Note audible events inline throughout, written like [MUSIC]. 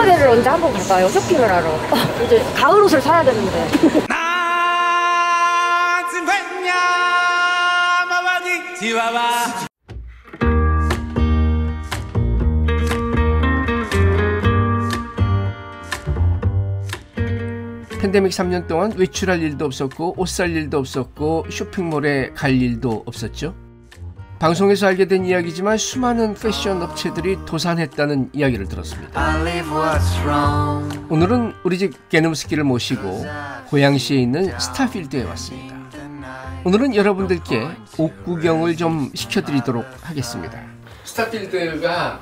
옷가게를 언제 한번 갈까요? 쇼핑을 하러. [LAUGHS] 이제 가을 옷을 사야 되는데. 팬데믹 3년 동안 외출할 일도 없었고 옷 살 일도 없었고 쇼핑몰에 갈 일도 없었죠. 방송에서 알게 된 이야기지만 수많은 패션 업체들이 도산했다는 이야기를 들었습니다. 오늘은 우리 집 게놈스키를 모시고 고양시에 있는 스타필드에 왔습니다. 오늘은 여러분들께 옷 구경을 좀 시켜드리도록 하겠습니다. 스타필드가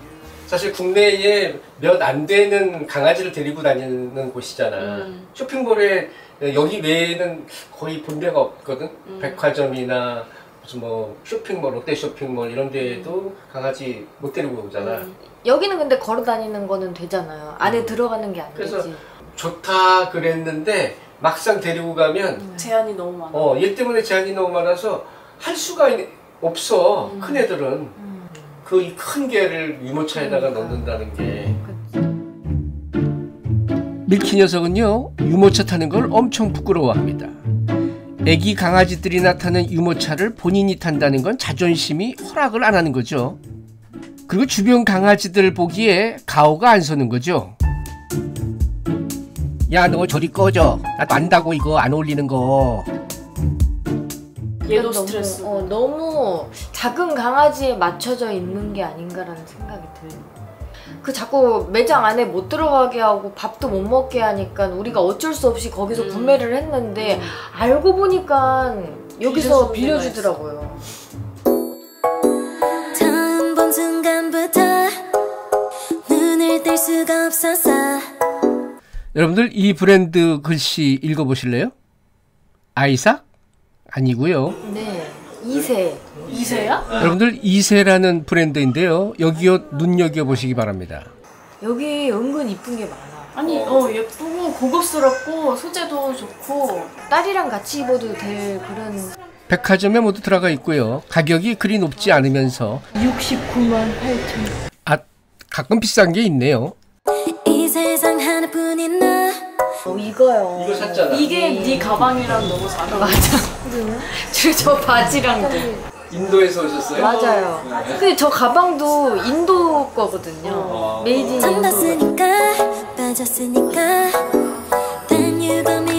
사실 국내에 몇 안 되는 강아지를 데리고 다니는 곳이잖아. 음. 쇼핑몰에 여기 외에는 거의 본 데가 없거든. 음. 백화점이나 무슨 뭐 쇼핑몰, 롯데 쇼핑몰 이런 데에도 강아지 못 데리고 오잖아. 음. 여기는 근데 걸어 다니는 거는 되잖아요. 안에 들어가는 게 안 그래서 되지. 좋다 그랬는데 막상 데리고 가면 제한이 너무 많아. 어, 얘 때문에 제한이 너무 많아서 할 수가 있- 없어. 큰 애들은. 그큰 개를 유모차에다가 넣는다는 게. 밀키 녀석은요, 유모차 타는 걸 엄청 부끄러워합니다. 애기 강아지들이나 타는 유모차를 본인이 탄다는 건 자존심이 허락을 안 하는 거죠. 그리고 주변 강아지들 보기에 가오가 안 서는 거죠. 야, 너 저리 꺼져. 나도 안다고 이거 안 어울리는 거. 얘도 너무, 스트레스. 어, 너무 작은 강아지에 맞춰져 있는 게 아닌가라는 생각이 들어요. 그 자꾸 매장 안에 못 들어가게 하고 밥도 못 먹게 하니까 우리가 어쩔 수 없이 거기서 음. 구매를 했는데 음. 알고 보니까 여기서 빌려주더라고요. 처음 본 순간부터 눈을 뗄 수가 없었어 여러분들 이 브랜드 글씨 읽어보실래요? 아이삭? 아니고요. 네. 2세. 이세야? 여러분들 이세라는 브랜드인데요. 여기 옷 눈여겨 보시기 바랍니다. 여기 은근 이쁜 게 많아. 아니, 어, 예쁘고 고급스럽고 소재도 좋고. 딸이랑 같이 입어도 될 그런 백화점에 모두 들어가 있고요. 가격이 그리 높지 않으면서 69만 8천. 아 가끔 비싼 게 있네요. 이 세상 하나뿐인 나 어, 이거요. 샀잖아. 이게 네 가방이랑 너무 잘 어울려. 그리고 저 바지랑도. 인도에서 오셨어요? 맞아요. 근데 저 가방도 인도 거거든요. made in 인도. 젖었으니까 빠졌으니까 Then you got me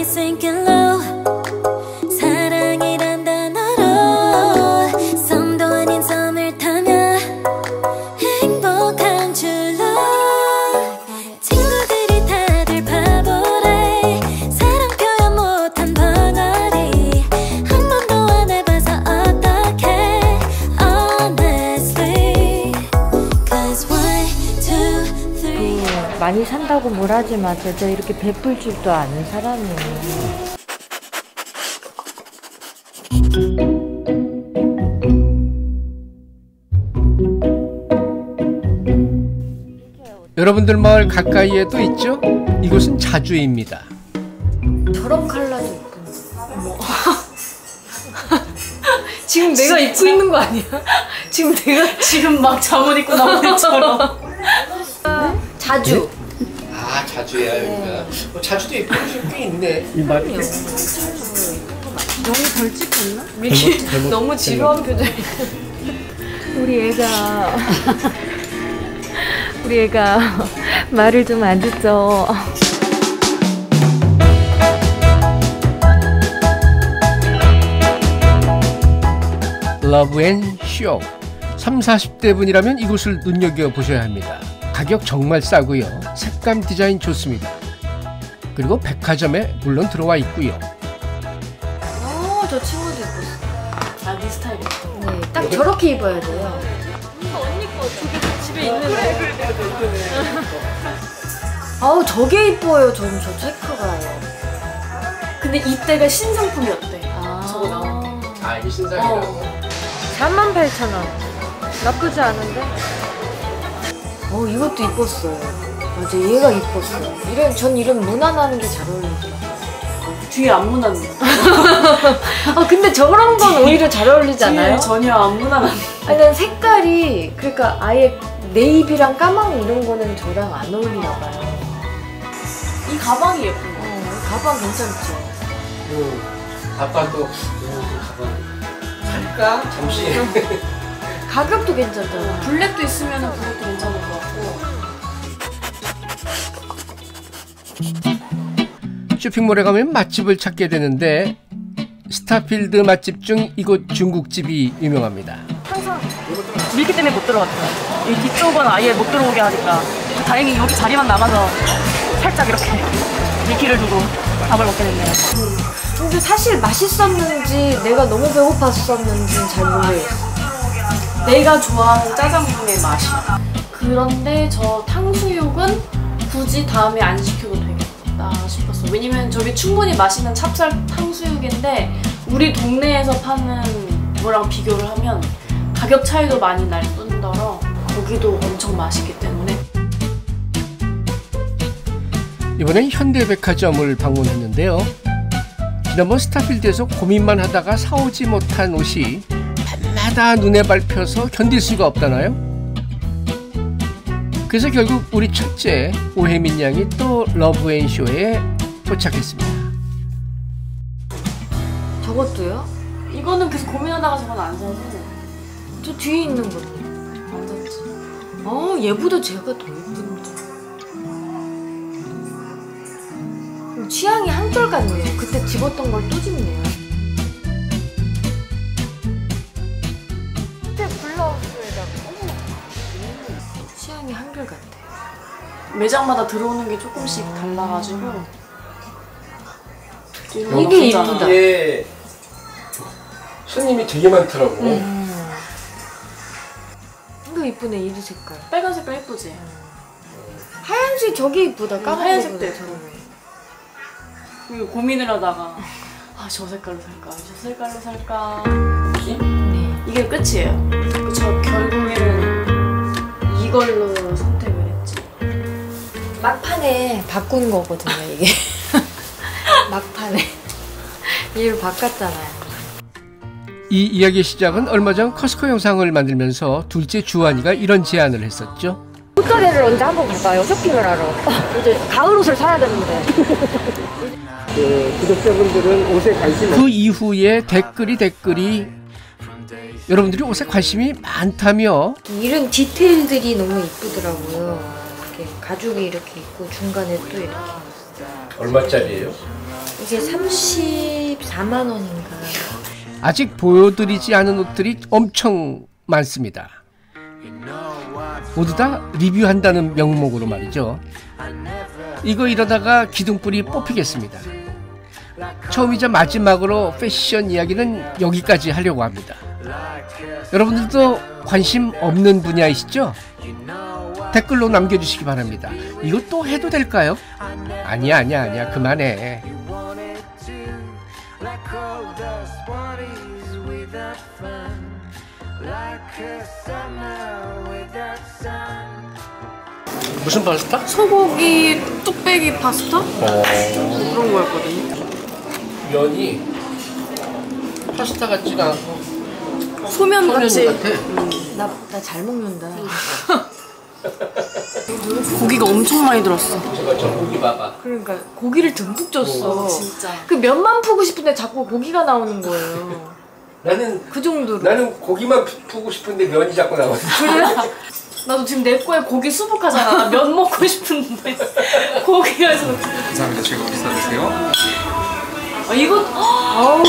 많이 산다고 뭘 하지 마세요. 저 이렇게 베풀 줄도 아는 사람이에요. 여러분들 마을 가까이에도 있죠? 이곳은 자주입니다. 저런 컬러도 이쁜데. [LAUGHS] 지금 내가 입고 있는 거 아니야? [LAUGHS] 지금 내가 지금 막 잠옷 입고 나온 애처럼. [LAUGHS] 자주. 아 자주야 여기가. 어, 자주도 예쁜 꽤 있네. 너무 덜 찍혔나? 미키 너무 지루한 표정이. 우리 애가 [LAUGHS] 우리 애가 말을 좀 안 듣죠. Love and Show. 3, 40대 분이라면 이곳을 눈여겨보셔야 합니다. 가격 정말 싸고요. 색감 디자인 좋습니다. 그리고 백화점에 물론 들어와 있고요. 어, 저 친구도 입었어. 자기 스타일이야. 네, 딱 저렇게 입어야 돼요. 집에 있는데. [LAUGHS] 아우, 저게 이뻐요. 저는 저 체크가요. 근데 이때가 신상품이었대. 아. 저거 나올 때. 아 이게 신상이라고? 38,000원. 나쁘지 않은데? 어, 이것도 이뻤어요. 맞아, 얘가 이뻤어요. 이런, 전 이런 무난한 게잘 어울리더라고요. 뒤에 안 무난해. [LAUGHS] 아, 근데 저런 건 오히려 잘 어울리지 않아요? 뒤에 전혀 안 무난한. 아니, 난 색깔이, 그러니까 아예 네이비랑 까망 이런 거는 저랑 안 어울리나 봐요. 이 가방이 예쁜 거. 어, 가방 괜찮죠? 그 아빠도 그 가방 살까 잠시. 가격도 괜찮잖아. 블랙도 있으면 그것도 쇼핑몰에 가면 맛집을 찾게 되는데 스타필드 맛집 중 이곳 중국집이 유명합니다. 밀기 때문에 못 들어갔어요. 이 뒤쪽은 아예 못 들어오게 하니까 다행히 여기 자리만 남아서 살짝 이렇게 밀기를 두고 밥을 먹게 됐네요. 근데 사실 맛있었는지 내가 너무 배고팠었는지는 잘 모르겠어. 내가 좋아하는 짜장면의 맛이야. 그런데 저 탕수육은 굳이 다음에 안 시켜도 되 겠다 싶었어. 왜냐면 저게 충분히 맛있는 찹쌀 탕수육인데 우리 동네에서 파는 거랑 비교를 하면 가격 차이도 많이 날 뿐더러 고기도 엄청 맛있기 때문에 이번엔 현대백화점을 방문했는데요. 지난번 스타필드에서 고민만 하다가 사오지 못한 옷이 밤마다 눈에 밟혀서 견딜 수가 없다나요? 그래서 결국 우리 첫째 오혜민 양이 또 러브앤쇼에 도착했습니다. 저것도요? 이거는 계속 고민하다가 저건 안 사서 저 뒤에 있는. 안 샀지. 어, 얘보다 제가 더 예쁜데. 음, 취향이 한결 같네요. 그때 집었던 걸 또 집네요. 매장마다 들어오는 게 조금씩 달라가지고 이게 이쁘다. 이게 손님이 되게 많더라고. 이거 이쁘네, 이리 색깔. 빨간 색깔 예쁘지? 하얀색 저게 이쁘다. 까만 하얀색도 거보다 예뻐. 저거는. 그리고 고민을 하다가 아 저 색깔로 살까 저 색깔로 살까 네. 이게 끝이에요 저 결국에는 이걸로 했지 막판에 바꾼 거거든요, 이게. [LAUGHS] 막판에. 얘를 바꿨잖아요. 이 이야기의 시작은 얼마 전 커스코 영상을 만들면서 둘째 주환이가 이런 제안을 했었죠. 옷가게를 언제 한번 갈까요? 쇼핑을 하러. 이제 가을 옷을 사야 되는데. 구독자분들은 옷에 관심 그 이후에 댓글이 댓글이 여러분들이 옷에 관심이 많다며 이런 디테일들이 너무 이쁘더라고요. 이렇게 가죽이 이렇게 있고 중간에 또 이렇게. 얼마짜리예요? 이게 34만 원인가. 아직 보여드리지 않은 옷들이 엄청 많습니다. 모두 다 리뷰한다는 명목으로 말이죠. 이거 이러다가 기둥불이 뽑히겠습니다. 처음이자 마지막으로 패션 이야기는 여기까지 하려고 합니다. 여러분들도 관심 없는 분야이시죠? 댓글로 남겨주시기 바랍니다. 이거 또 해도 될까요? 아니야, 아니야, 아니야. 그만해. 무슨 파스타? 소고기 뚝배기 파스타? 그런 거였거든요 면이 파스타 같지가 않고 소면 같이 같아. 나, 나 잘 먹는다. [LAUGHS] 고기가 엄청 많이 들었어 저 고기 봐봐. 그러니까 고기를 듬뿍 줬어. 진짜 그 면만 푸고 싶은데 자꾸 고기가 나오는 거예요. 나는 그 정도로. 나는 고기만 푸- 푸고 싶은데 면이 자꾸 나왔어. 나도 지금 내 거에 고기 수북하잖아 나면 먹고 싶은데 [LAUGHS] 고기가 있어 감사합니다. 즐거운 식사 되세요. 아, 이거 아우,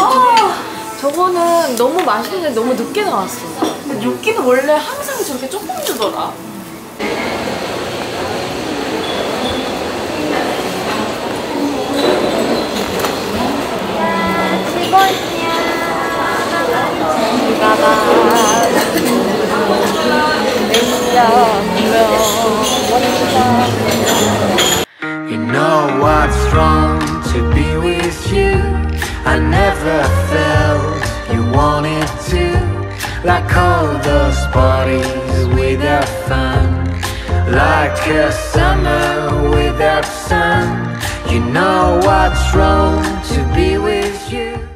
저거는 너무 맛있는데 너무 늦게 나왔어. 근데 육기는 원래 항상 저렇게 조금 주더라 I never felt you wanted to. Like all those parties without fun. Like a summer without sun. You know what's wrong to be with you.